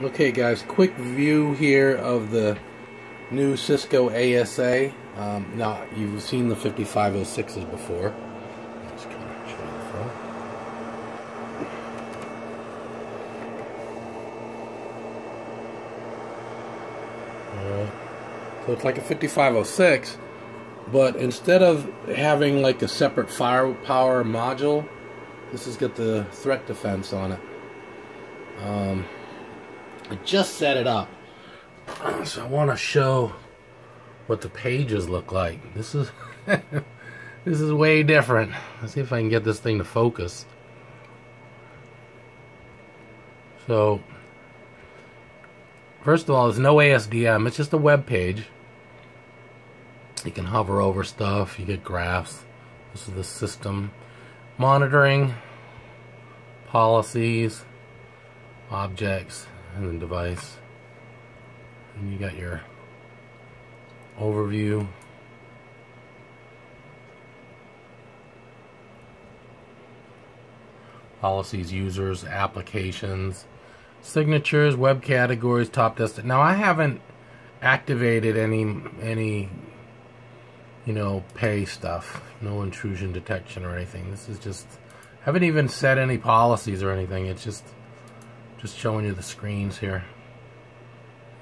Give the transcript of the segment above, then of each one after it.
Okay guys, quick view here of the new Cisco ASA. Um, now, you've seen the 5506s before. Alright. So it's like a 5506, but instead of having like a separate firepower module, this has got the threat defense on it. Um, I just set it up. So I want to show what the pages look like. This is this is way different. Let's see if I can get this thing to focus. So first of all, there's no ASDM. It's just a web page. You can hover over stuff. You get graphs. This is the system monitoring, policies, objects, and then device. And you got your overview. Policies, users, applications, signatures, web categories, top desktop. Now I haven't activated any any you know pay stuff, no intrusion detection or anything. This is just haven't even set any policies or anything. It's just just showing you the screens here.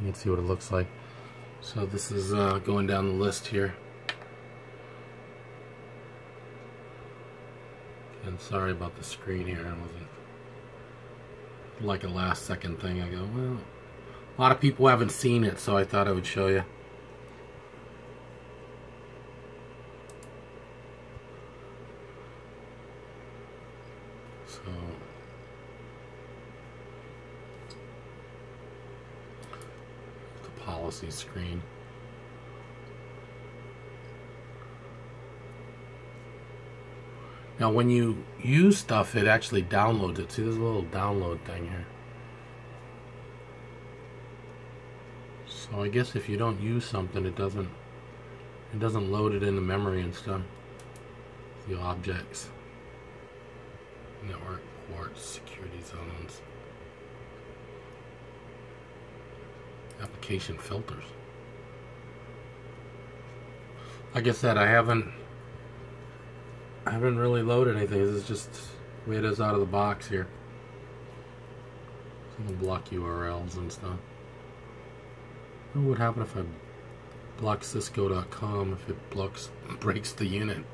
You can see what it looks like. So this is uh, going down the list here. And sorry about the screen here. It wasn't like a last second thing. I go, well, a lot of people haven't seen it, so I thought I would show you. So the policy screen. Now when you use stuff, it actually downloads it. See this little download thing here. So I guess if you don't use something, it doesn't it doesn't load it into memory and stuff. The objects, network ports, security zones, application filters. Like I said, I haven't I haven't really loaded anything. This is just the way it is out of the box here. Some block URLs and stuff. What would happen if I block Cisco.com if it blocks breaks the unit?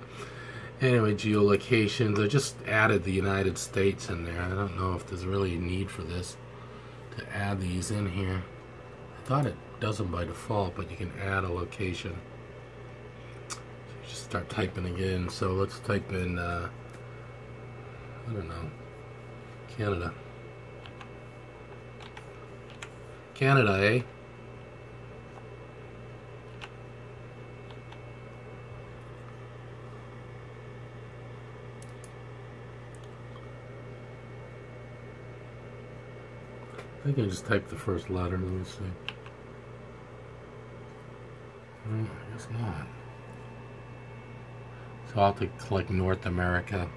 Anyway, geolocations. I just added the United States in there. I don't know if there's really a need for this to add these in here. Thought it does them by default, but you can add a location Just start typing again. So let's type in, uh, I don't know, Canada. Canada, eh? I think I just typed the first letter. Let me see. I guess not. So I'll have to click North America.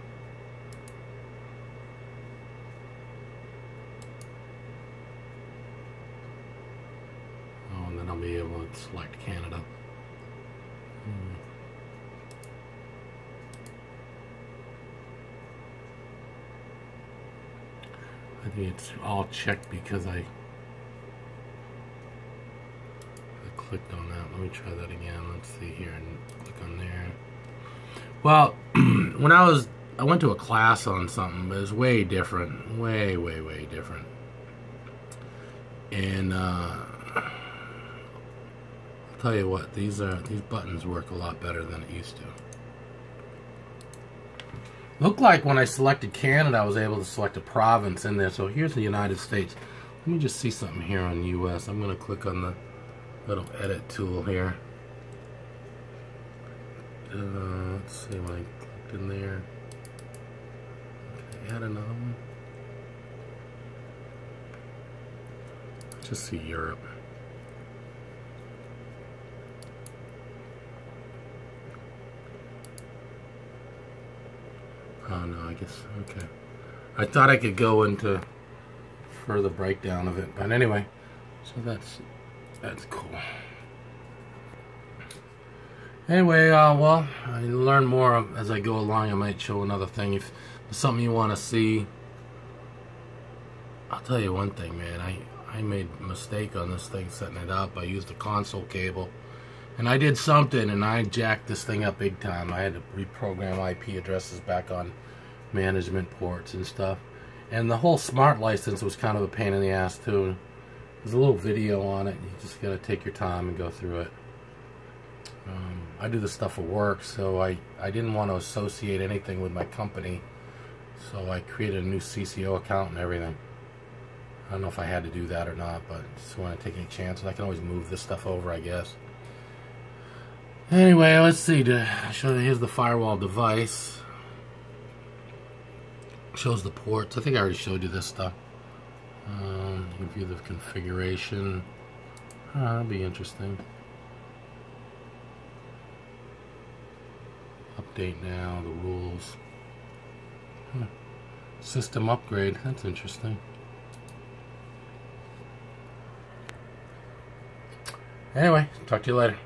Oh, and then I'll be able to select Canada. Hmm. I think it's all checked because I, I clicked on that. Let me try that again. Let's see here and click on there. Well, when I was, I went to a class on something, but it was way different, way, way, way different. And uh, I'll tell you what, these are these buttons work a lot better than it used to. Looked like when I selected Canada, I was able to select a province in there. So here's the United States. Let me just see something here on U.S. I'm going to click on the little edit tool here. Uh, let's see when I clicked in there. Add another one. Just see Europe. Oh no, I guess, okay. I thought I could go into further breakdown of it. But anyway, so that's that's cool. Anyway, uh, well, I learn more as I go along. I might show another thing if something you want to see. I'll tell you one thing, man. I I made a mistake on this thing setting it up. I used a console cable, and I did something, and I jacked this thing up big time. I had to reprogram IP addresses back on management ports and stuff. And the whole smart license was kind of a pain in the ass too. There's a little video on it. You just got to take your time and go through it. Um, I do this stuff for work, so I, I didn't want to associate anything with my company. So I created a new CCO account and everything. I don't know if I had to do that or not, but just want to take any chances. I can always move this stuff over, I guess. Anyway, let's see. To show here's the firewall device shows the ports. I think I already showed you this stuff. Um, view the configuration. Oh, that'll be interesting. Update now, the rules. Huh. System upgrade, that's interesting. Anyway, talk to you later.